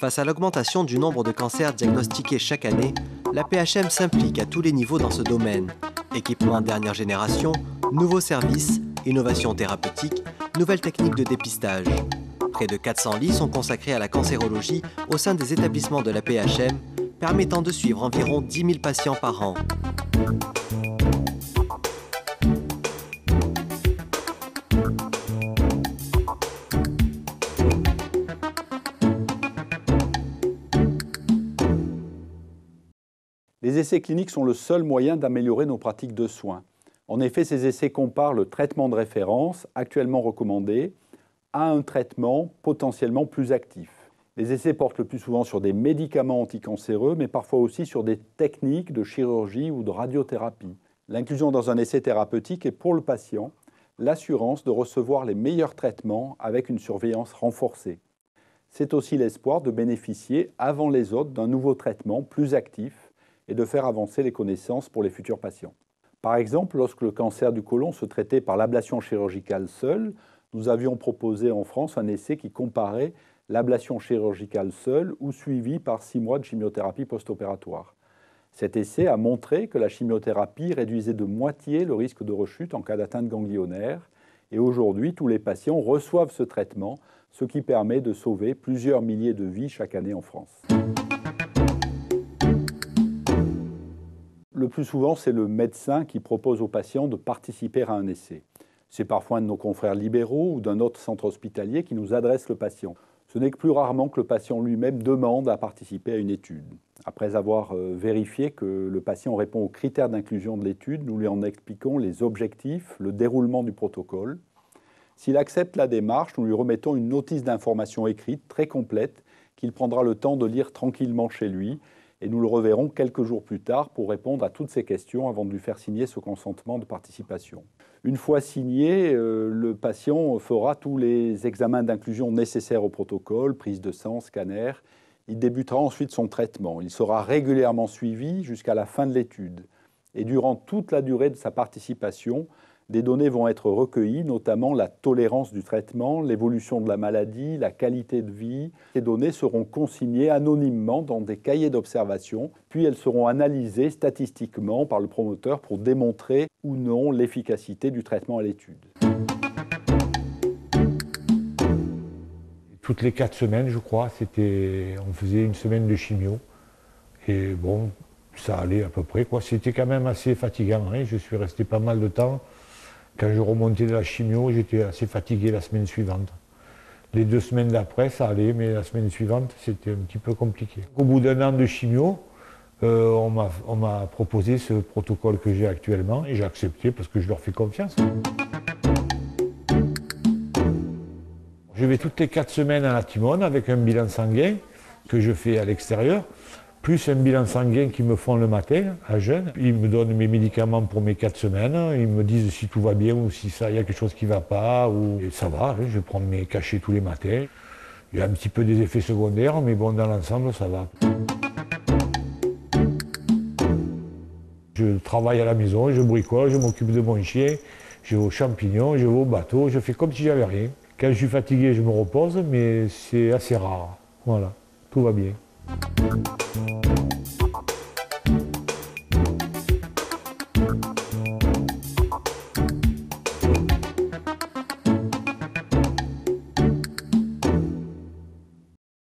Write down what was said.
Face à l'augmentation du nombre de cancers diagnostiqués chaque année, la PHM s'implique à tous les niveaux dans ce domaine. Équipement dernière génération, nouveaux services, innovations thérapeutiques, nouvelles techniques de dépistage. Près de 400 lits sont consacrés à la cancérologie au sein des établissements de la PHM, permettant de suivre environ 10 000 patients par an. Les essais cliniques sont le seul moyen d'améliorer nos pratiques de soins. En effet, ces essais comparent le traitement de référence actuellement recommandé à un traitement potentiellement plus actif. Les essais portent le plus souvent sur des médicaments anticancéreux, mais parfois aussi sur des techniques de chirurgie ou de radiothérapie. L'inclusion dans un essai thérapeutique est pour le patient l'assurance de recevoir les meilleurs traitements avec une surveillance renforcée. C'est aussi l'espoir de bénéficier avant les autres d'un nouveau traitement plus actif et de faire avancer les connaissances pour les futurs patients. Par exemple, lorsque le cancer du côlon se traitait par l'ablation chirurgicale seule, nous avions proposé en France un essai qui comparait l'ablation chirurgicale seule ou suivie par six mois de chimiothérapie post-opératoire. Cet essai a montré que la chimiothérapie réduisait de moitié le risque de rechute en cas d'atteinte ganglionnaire. Et aujourd'hui, tous les patients reçoivent ce traitement, ce qui permet de sauver plusieurs milliers de vies chaque année en France. Le plus souvent, c'est le médecin qui propose aux patients de participer à un essai. C'est parfois un de nos confrères libéraux ou d'un autre centre hospitalier qui nous adresse le patient. Ce n'est que plus rarement que le patient lui-même demande à participer à une étude. Après avoir euh, vérifié que le patient répond aux critères d'inclusion de l'étude, nous lui en expliquons les objectifs, le déroulement du protocole. S'il accepte la démarche, nous lui remettons une notice d'information écrite très complète qu'il prendra le temps de lire tranquillement chez lui et nous le reverrons quelques jours plus tard pour répondre à toutes ces questions avant de lui faire signer ce consentement de participation. Une fois signé, euh, le patient fera tous les examens d'inclusion nécessaires au protocole, prise de sang, scanner. Il débutera ensuite son traitement. Il sera régulièrement suivi jusqu'à la fin de l'étude. Et durant toute la durée de sa participation, des données vont être recueillies, notamment la tolérance du traitement, l'évolution de la maladie, la qualité de vie. Ces données seront consignées anonymement dans des cahiers d'observation, puis elles seront analysées statistiquement par le promoteur pour démontrer ou non l'efficacité du traitement à l'étude. Toutes les quatre semaines, je crois, c'était, on faisait une semaine de chimio. Et bon, ça allait à peu près. Quoi. C'était quand même assez fatigant. Hein. Je suis resté pas mal de temps quand je remontais de la chimio, j'étais assez fatigué la semaine suivante. Les deux semaines d'après, ça allait, mais la semaine suivante, c'était un petit peu compliqué. Au bout d'un an de chimio, euh, on m'a proposé ce protocole que j'ai actuellement et j'ai accepté parce que je leur fais confiance. Je vais toutes les quatre semaines à la Timone avec un bilan sanguin que je fais à l'extérieur plus un bilan sanguin qu'ils me font le matin, à jeûne. Ils me donnent mes médicaments pour mes quatre semaines. Ils me disent si tout va bien ou si ça, il y a quelque chose qui ne va pas. Ou... ça va, hein, je prends mes cachets tous les matins. Il y a un petit peu des effets secondaires, mais bon, dans l'ensemble, ça va. Je travaille à la maison, je bricole, je m'occupe de mon chien, je vais aux champignons, je vais au bateau, je fais comme si j'avais rien. Quand je suis fatigué, je me repose, mais c'est assez rare. Voilà, tout va bien. Thank you.